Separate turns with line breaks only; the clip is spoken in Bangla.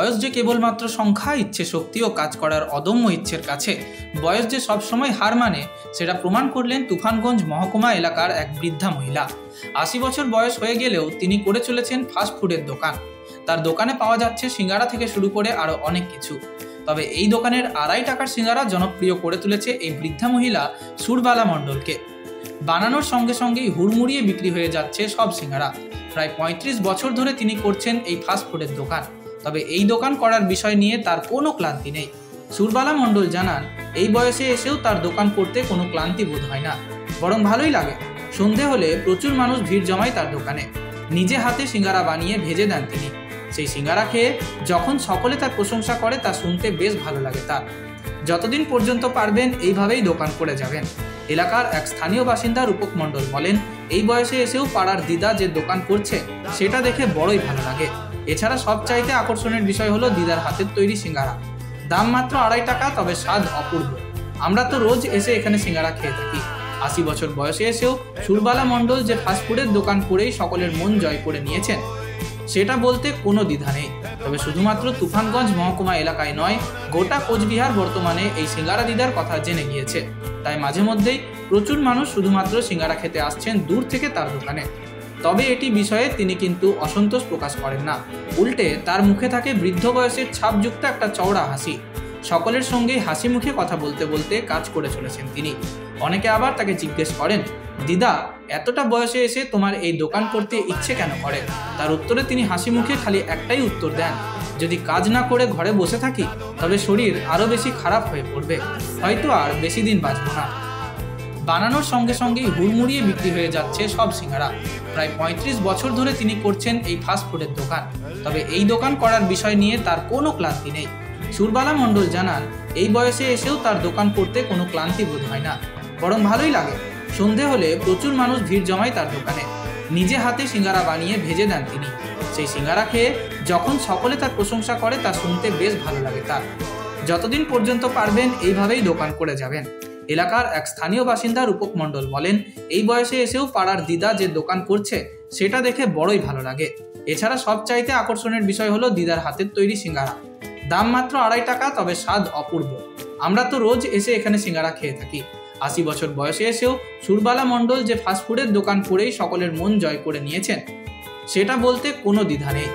বয়স যে কেবলমাত্র সংখ্যা, ইচ্ছে শক্তি ও কাজ করার অদম্য ইচ্ছের কাছে। বয়স যে সবসময় হার মানে সেটা প্রমাণ করলেন তুফানগঞ্জ মহকুমা এলাকার এক বৃদ্ধা মহিলা। আশি বছর বয়স হয়ে গেলেও তিনি করে চলেছেন ফাস্টফুডের দোকান। তার দোকানে পাওয়া যাচ্ছে সিঙ্গারা থেকে শুরু করে আরও অনেক কিছু। তবে এই দোকানের আড়াই টাকার সিঙ্গারা জনপ্রিয় করে তুলেছে এই বৃদ্ধা মহিলা সুরবালা মণ্ডলকে। বানানোর সঙ্গে সঙ্গেই হুড়মুড়িয়ে বিক্রি হয়ে যাচ্ছে সব সিঙ্গারা। প্রায় পঁয়ত্রিশ বছর ধরে তিনি করছেন এই ফাস্টফুডের দোকান। তবে এই দোকান করার বিষয় নিয়ে তার কোনো ক্লান্তি নেই। সুরবালা মণ্ডল জানান, এই বয়সে এসেও তার দোকান করতে কোনো ক্লান্তি বোধ হয় না। বরং ভালোই লাগে। সন্ধে হলে প্রচুর মানুষ ভিড় জমায় তার দোকানে। নিজে হাতে সিঙ্গারা বানিয়ে ভেজে দেন তিনি। সেই সিঙ্গারা খেয়ে যখন সকলে তার প্রশংসা করে, তা শুনতে বেশ ভালো লাগে তার। যতদিন পর্যন্ত পারবেন, এইভাবেই দোকান করে যাবেন। এলাকার এক স্থানীয় বাসিন্দা রূপক মণ্ডল বলেন, এই বয়সে এসেও পাড়ার দিদা যে দোকান করছে, সেটা দেখে বড়ই ভালো লাগে। এছাড়া সবচাইতে আকর্ষণের বিষয় হলো দিদার হাতের তৈরি সিঙ্গারা। দাম মাত্র আড়াই টাকা, তবে স্বাদ অপূর্ব। আমরা তো রোজ এসে এখানে সিঙ্গারা খেয়ে থাকি। আশি বছর বয়সে এসেও সুরবালা মণ্ডল যে ফাস্টফুডের দোকান করেই সকলের মন জয় করে নিয়েছেন, সেটা বলতে কোনো দ্বিধা নেই। তবে শুধুমাত্র তুফানগঞ্জ মহকুমা এলাকায় নয়, গোটা কোচবিহার বর্তমানে এই সিঙ্গারা দিদার কথা জেনে গিয়েছে। তাই মাঝে মধ্যেই প্রচুর মানুষ শুধুমাত্র সিঙ্গারা খেতে আসছেন দূর থেকে তার দোকানে। তবে এটি বিষয়ে তিনি কিন্তু অসন্তোষ প্রকাশ করেন না। উল্টে তার মুখে থাকে বৃদ্ধ বয়সের ছাপযুক্ত একটা চওড়া হাসি। সকলের সঙ্গে হাসি মুখে কথা বলতে বলতে কাজ করে চলেছেন তিনি। অনেকে আবার তাকে জিজ্ঞেস করেন, দিদা, এতটা বয়সে এসে তোমার এই দোকান করতে ইচ্ছে কেন করে? তার উত্তরে তিনি হাসি মুখে খালি একটাই উত্তর দেন, যদি কাজ না করে ঘরে বসে থাকি, তবে শরীর আরও বেশি খারাপ হয়ে পড়বে। হয়তো আর বেশি দিন বাঁচব না। বানানোর সঙ্গে সঙ্গেই হুড়মুড়িয়ে বিক্রি হয়ে যাচ্ছে সব সিঙ্গারা। প্রায় পঁয়ত্রিশ বছর ধরে তিনি করছেন এই ফাস্টফুডের দোকান। তবে এই দোকান করার বিষয় নিয়ে তার কোনো ক্লান্তি নেই। সুরবালা মণ্ডল জানান, এই বয়সে এসেও তার দোকান করতে কোনো ক্লান্তি বোধ হয় না। বরং ভালোই লাগে। সন্ধে হলে প্রচুর মানুষ ভিড় জমায় তার দোকানে। নিজে হাতে সিঙ্গারা বানিয়ে ভেজে দেন তিনি। সেই সিঙ্গারা খেয়ে যখন সকলে তার প্রশংসা করে তা শুনতে বেশ ভালো লাগে তার। যতদিন পর্যন্ত পারবেন, এইভাবেই দোকান করে যাবেন। এলাকার এক স্থানীয় বাসিন্দা রূপক মণ্ডল বলেন, এই বয়সে এসেও পাড়ার দিদা যে দোকান করছে, সেটা দেখে বড়ই ভালো লাগে। এছাড়া সবচাইতে আকর্ষণের বিষয় হলো দিদার হাতের তৈরি সিঙ্গারা। দাম মাত্র আড়াই টাকা, তবে স্বাদ অপূর্ব। আমরা তো রোজ এসে এখানে সিঙ্গারা খেয়ে থাকি। আশি বছর বয়সে এসেও সুরবালা মণ্ডল যে ফাস্টফুডের দোকান করেই সকলের মন জয় করে নিয়েছেন, সেটা বলতে কোনো দ্বিধা নেই।